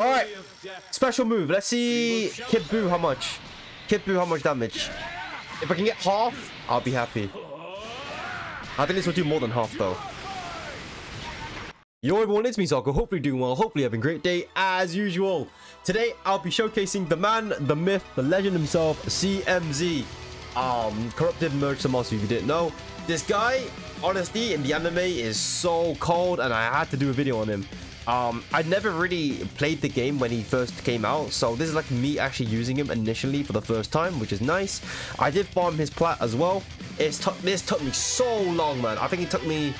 All right, special move. Let's see Kid Buu how much. Kid Buu how much damage. If I can get half, I'll be happy. I think this will do more than half though. Yo everyone, it's me Zarco. Hopefully doing well. Hopefully having a great day as usual. Today I'll be showcasing the man, the myth, the legend himself, CMZ. Um, corrupted merge Zamasu if you didn't know. This guy, honestly, in the anime is so cold and I had to do a video on him. Um, I never really played the game when he first came out, so this is like me actually using him initially for the first time, which is nice. I did farm his plat as well. It's this took me so long, man. I think it took me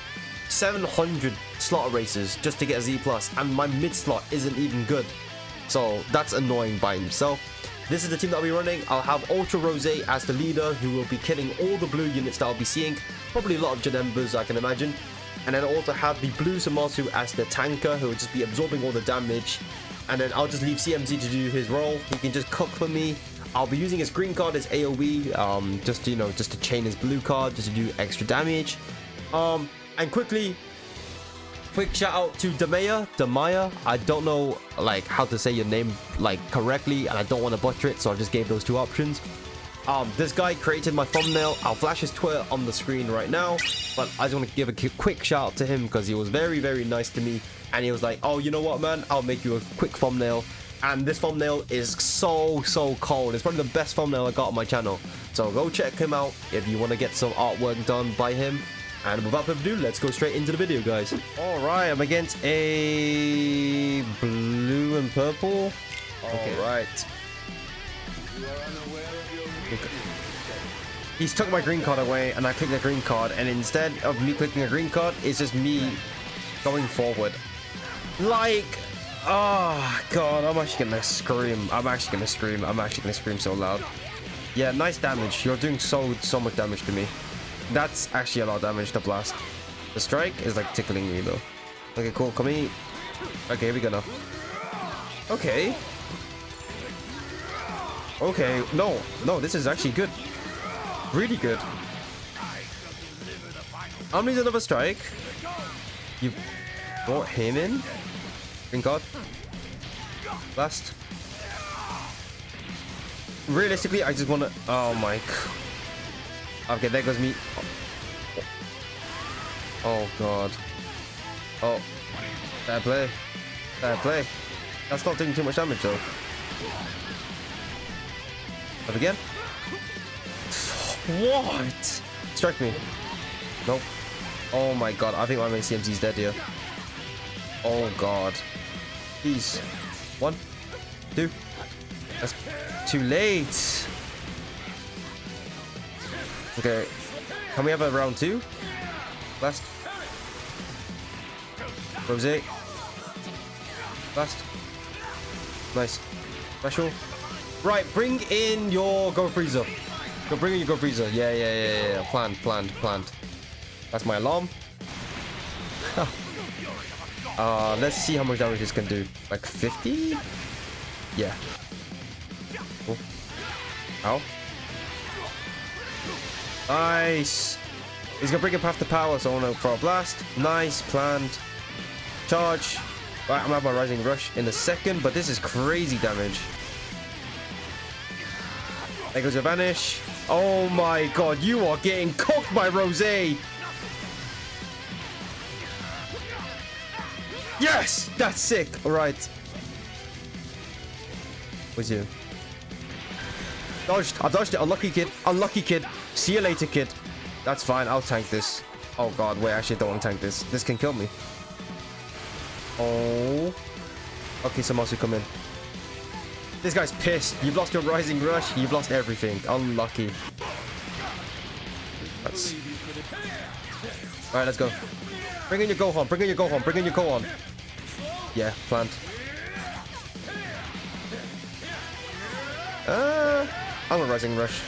700 slot races just to get a Z plus, and my mid slot isn't even good. So that's annoying by himself. This is the team that I'll be running. I'll have Ultra Rose as the leader, who will be killing all the blue units that I'll be seeing. Probably a lot of Janembas, I can imagine. And then I also have the blue Zamasu as the tanker, who will just be absorbing all the damage. And then I'll just leave CMZ to do his role. He can just cook for me. I'll be using his green card as AoE, um, just you know, just to chain his blue card, just to do extra damage. Um, and quickly, quick shout out to Demaya, Demaya. I don't know like how to say your name like correctly, and I don't want to butcher it, so I just gave those two options. Um, this guy created my thumbnail. I'll flash his Twitter on the screen right now, but I just want to give a quick shout out to him because he was very, very nice to me, and he was like, "Oh, you know what, man? I'll make you a quick thumbnail." And this thumbnail is so, so cold. It's probably the best thumbnail I got on my channel. So go check him out if you want to get some artwork done by him. And without further ado, let's go straight into the video, guys. All right, I'm against a blue and purple. Okay. He's took my green card away, and I clicked the green card, and instead of me clicking a green card, it's just me going forward. Like, oh god, I'm actually gonna scream. I'm actually gonna scream. I'm actually gonna scream so loud. Yeah, nice damage. You're doing so so much damage to me. That's actually a lot of damage to blast. The strike is like tickling me though. Okay, cool. Come here. Okay, here we go now. Okay. Okay, no, no, this is actually good. Really good. Omni's another strike. You brought him in? Green card. Last. Realistically, I just want to... Oh my... Okay, there goes me. Oh god. Oh. Bad play. Bad play. That's not doing too much damage though. Up again? What? Strike me. Nope. Oh my god, I think my main CMZ is dead here. Oh god. Please. One. Two. That's too late. Okay. Can we have a round two? Last. Rose. Last. Nice. Special. Right, bring in your Go Frieza. Go bring in your Go Frieza. Yeah, yeah, yeah, yeah. Planned, planned, planned. That's my alarm. uh, let's see how much damage this can do. Like 50? Yeah. Cool. Ow. Nice. He's gonna bring a path to power, so I want to for a blast. Nice, planned. Charge. Right, I'm at my rising rush in a second, but this is crazy damage. There goes your vanish. Oh my god, you are getting cooked by Rose. Yes! That's sick. Alright. Where's you? Dodged. I dodged it. Unlucky kid. Unlucky kid. See you later, kid. That's fine. I'll tank this. Oh god, wait, actually I don't want to tank this. This can kill me. Oh. Okay, will come in. This guy's pissed. You've lost your Rising Rush. You've lost everything. Unlucky. That's... Alright, let's go. Bring in your Gohan. Bring in your Gohan. Bring in your Gohan. Yeah, plant. Uh, I'm a Rising Rush.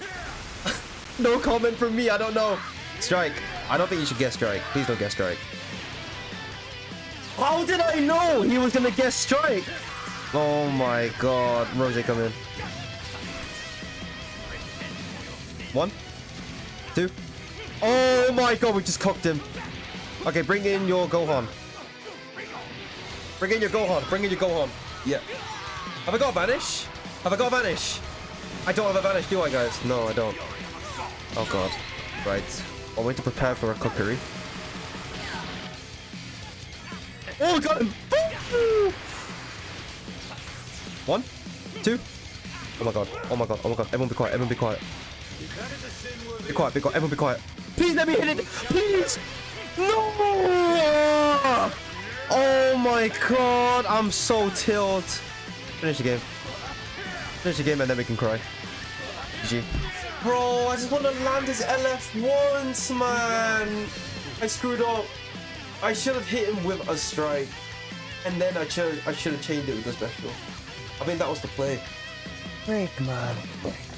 no comment from me. I don't know. Strike. I don't think you should guess strike. Please don't guess strike. How did I know he was gonna guess strike? Oh my god. Rose, come in. One. Two. Oh my god, we just cooked him. Okay, bring in your Gohan. Bring in your Gohan. Bring in your Gohan. Yeah. Have I got a vanish? Have I got a vanish? I don't have a vanish, do I, guys? No, I don't. Oh god. Right. I'll wait to prepare for a cookery. Oh, got him! One, two. Oh my god. Oh my god. Oh my god. Everyone be quiet. Everyone be quiet. Be quiet. Be quiet. Everyone be quiet. Please let me hit it. Please. No. Oh my god. I'm so tilt. Finish the game. Finish the game and then we can cry. GG. Bro, I just want to land his LF once, man. I screwed up. I should have hit him with a strike. And then I should I should have changed it with a special. I think that was the play. Freak, man.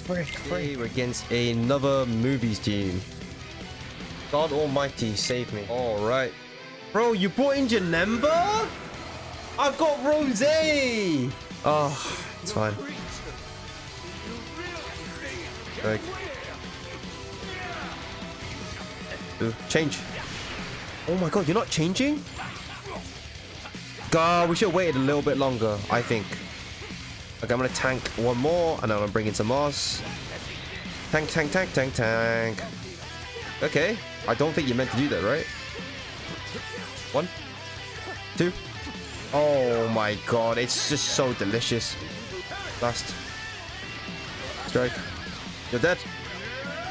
Freak, freak, Hey, we're against another movies team. God almighty, save me. Alright. Bro, you brought in Janemba? I've got Rose! Oh, ah, it's fine. Change. Oh my god, you're not changing? God, we should have waited a little bit longer, I think. Okay, I'm gonna tank one more, and then I'm gonna bring in some Moss. Tank, tank, tank, tank, tank. Okay, I don't think you're meant to do that, right? One, two. Oh my god, it's just so delicious. Last. Strike. You're dead.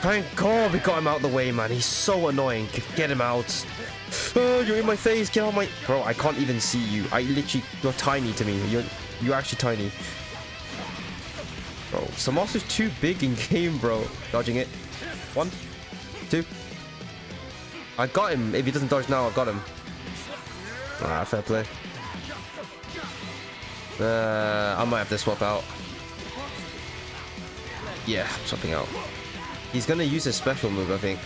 Thank God we got him out of the way, man. He's so annoying. Get him out. Oh, you're in my face. Get out my... Bro, I can't even see you. I literally... You're tiny to me. You're, you're actually tiny. Bro, Samos is too big in game, bro. Dodging it. One, two. I got him. If he doesn't dodge now, I've got him. Ah, fair play. Uh, I might have to swap out. Yeah, swapping out. He's gonna use a special move, I think.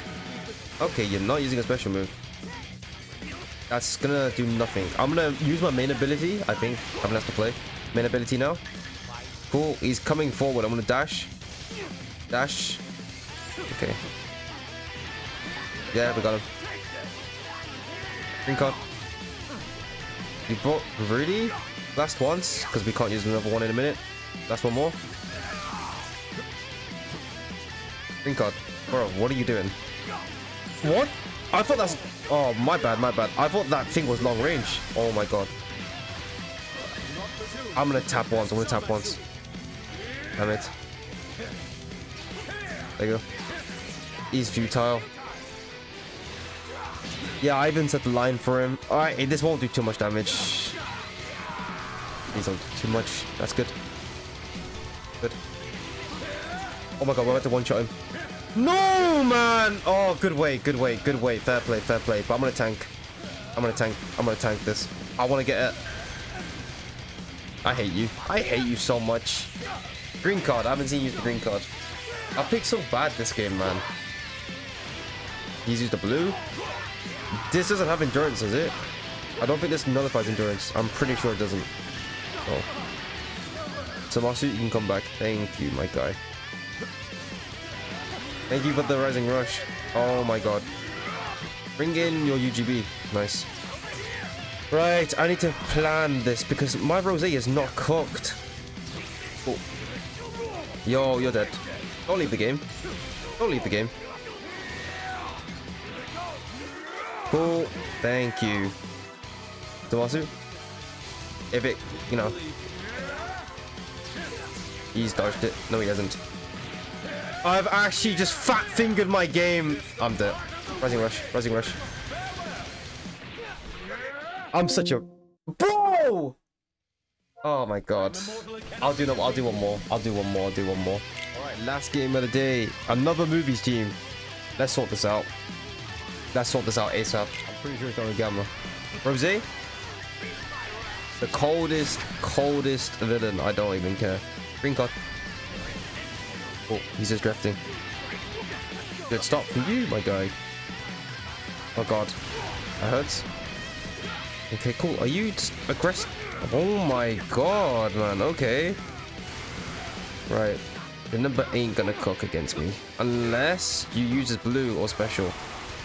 Okay, you're not using a special move. That's gonna do nothing. I'm gonna use my main ability, I think. I'm gonna have to play. Main ability now. Cool, he's coming forward. I'm gonna dash. Dash. Okay. Yeah, we got him. Green card. We brought Rudy last once, because we can't use another one in a minute. Last one more. Green card. Bro, what are you doing? What? I thought that's... Oh, my bad, my bad. I thought that thing was long range. Oh my god. I'm gonna tap once. I'm gonna tap once. Damn it. There you go. He's futile. Yeah, I even set the line for him. Alright, this won't do too much damage. These don't too much. That's good. Good. Oh my god, we're about to one-shot him. No, man! Oh, good way, good way, good way. Fair play, fair play. But I'm gonna tank. I'm gonna tank. I'm gonna tank this. I want to get it. I hate you. I hate you so much. Green card. I haven't seen you use the green card. I picked so bad this game, man. He's used the blue. This doesn't have endurance, does it? I don't think this nullifies endurance. I'm pretty sure it doesn't. Oh. Zamasu, you can come back. Thank you, my guy. Thank you for the rising rush. Oh my god. Bring in your UGB. Nice. Right, I need to plan this because my rosé is not cooked. Oh. Yo, you're dead. Don't leave the game. Don't leave the game. Cool. Thank you. Zamasu? If it, you know. He's dodged it. No, he hasn't. I've actually just fat fingered my game. I'm dead. Rising rush. Rising rush. I'm such a bro. Oh my god. I'll do no. I'll do one more. I'll do one more. I'll do one more. All right. Last game of the day. Another movies team. Let's sort this out. Let's sort this out ASAP. I'm pretty sure it's on the gamma. Rose. The coldest, coldest villain. I don't even care. Green card. Oh, he's just drifting. Good stop from you, my guy. Oh god. That hurts. Okay, cool. Are you aggressive? Oh my god, man. Okay. Right. The number ain't gonna cook against me. Unless you use his blue or special.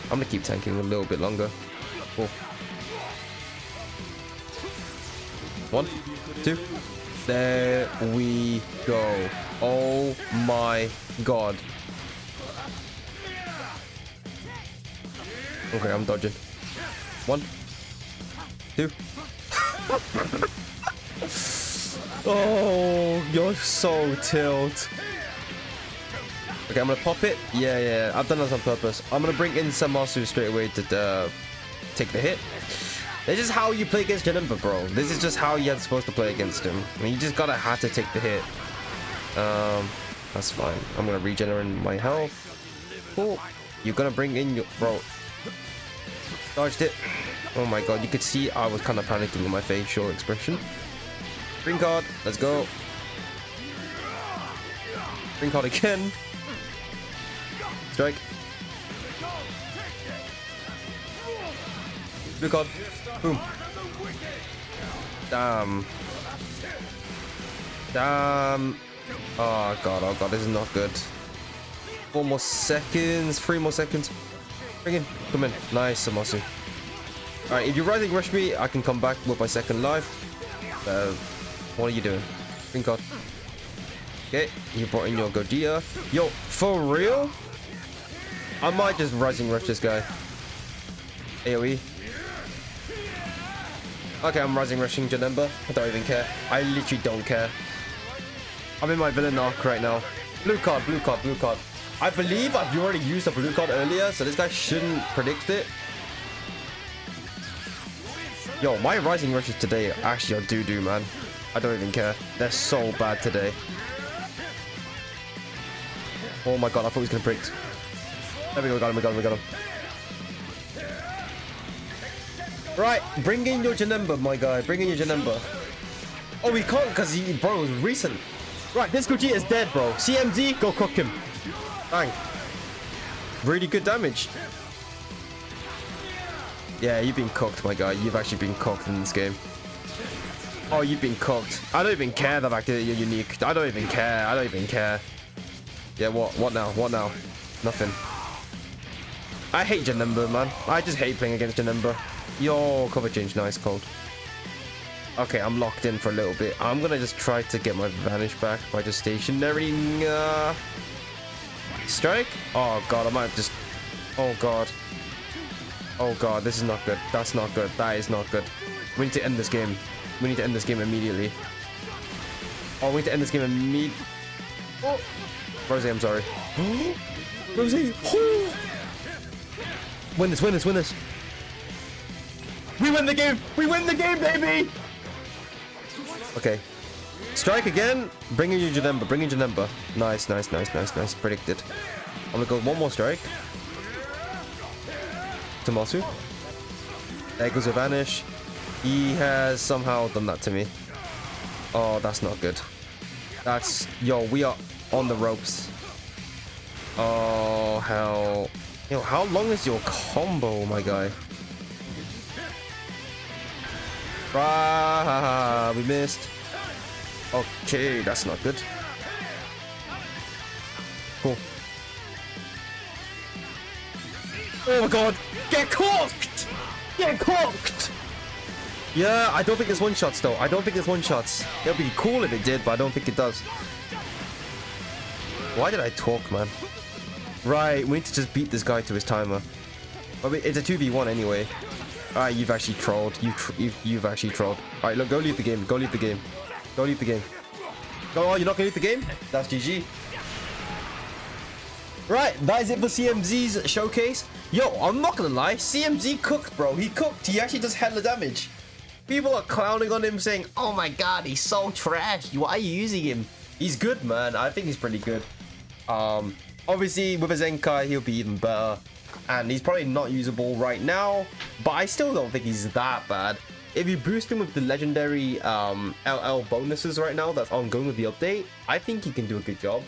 I'm gonna keep tanking a little bit longer. One, two. There we go. Oh my god. Okay, I'm dodging. One, two. oh, you're so tilt. Okay, I'm gonna pop it. Yeah, yeah, I've done this on purpose. I'm gonna bring in Zamasu straight away to uh, take the hit. This is how you play against Janemba, bro. This is just how you're supposed to play against him. I mean, you just gotta have to take the hit. Um, that's fine. I'm gonna regenerate my health. Oh, You're gonna bring in your bro. Dodged it. Oh my god, you could see I was kind of panicking in my facial expression. Green card. Let's go. Green card again. Strike. Blue card. Boom. Damn. Damn. Oh god, oh god, this is not good. Four more seconds, three more seconds. Bring in, come in. Nice, Zamasu. Alright, if you're rising rush me, I can come back with my second life. Uh, what are you doing? Green card. Okay, you brought in your Gogeta. Yo, for real? I might just rising rush this guy. AoE. Okay, I'm rising rushing Janemba. I don't even care. I literally don't care. I'm in my villain arc right now. Blue card, blue card, blue card. I believe I've already used a blue card earlier, so this guy shouldn't predict it. Yo, my rising rushes today actually are doo-doo, man. I don't even care. They're so bad today. Oh my god, I thought he was gonna predict. There we go, we got him, we got him, we got him. Right, bring in your Janemba, my guy. Bring in your Janemba. Oh, we can't because he, bro, was recent. Right, this Gogeta is dead, bro. CMZ, go cook him. Bang. Really good damage. Yeah, you've been cooked, my guy. You've actually been cooked in this game. Oh, you've been cooked. I don't even care the fact that you're unique. I don't even care. I don't even care. Yeah, what? What now? What now? Nothing. I hate Janemba, man. I just hate playing against Janemba. Yo, cover change. Nice, cold. Okay, I'm locked in for a little bit. I'm gonna just try to get my vanish back by just stationary. Uh, strike? Oh god, I might just. Oh god. Oh god, this is not good. That's not good. That is not good. We need to end this game. We need to end this game immediately. Oh, we need to end this game immediately. Oh. Rosie, I'm sorry. Rosie! win this, win this, win this. We win the game! We win the game, baby! Okay. Strike again. Bring in your Janemba. Bring in Janemba. Nice, nice, nice, nice, nice. Predicted. I'm gonna go one more strike. Zamasu. There goes a vanish. He has somehow done that to me. Oh, that's not good. That's... Yo, we are on the ropes. Oh, hell. Yo, how long is your combo, my guy? Ah, we missed. Okay, that's not good. Cool. Oh my god! Get cooked! Get cooked! Yeah, I don't think there's one shots though. I don't think there's one shots. It'd be cool if it did, but I don't think it does. Why did I talk, man? Right, we need to just beat this guy to his timer. I mean, it's a 2v1 anyway. Alright, you've actually trolled. You've, tr you've, you've actually trolled. Alright, look, go leave the game. Go leave the game. Go leave the game. Go, oh, you're not gonna leave the game? That's GG. Right, that is it for CMZ's showcase. Yo, I'm not gonna lie, CMZ cooked, bro. He cooked. He actually does hella damage. People are clowning on him saying, oh my god, he's so trash. Why are you using him? He's good, man. I think he's pretty good. Um, obviously, with his Zenkai, he'll be even better. And he's probably not usable right now, but I still don't think he's that bad. If you boost him with the legendary um, LL bonuses right now that's ongoing with the update, I think he can do a good job.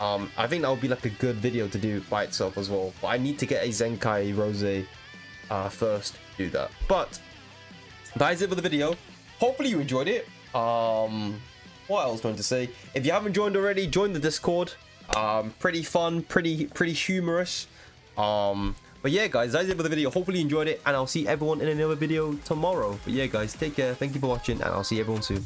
Um, I think that would be like a good video to do by itself as well. But I need to get a Zenkai Rose uh, first do that. But that is it for the video. Hopefully you enjoyed it. Um, what else going to say? If you haven't joined already, join the Discord. Um, pretty fun, pretty pretty humorous. Um, But yeah, guys, that's it for the video. Hopefully you enjoyed it, and I'll see everyone in another video tomorrow. But yeah, guys, take care. Thank you for watching, and I'll see everyone soon.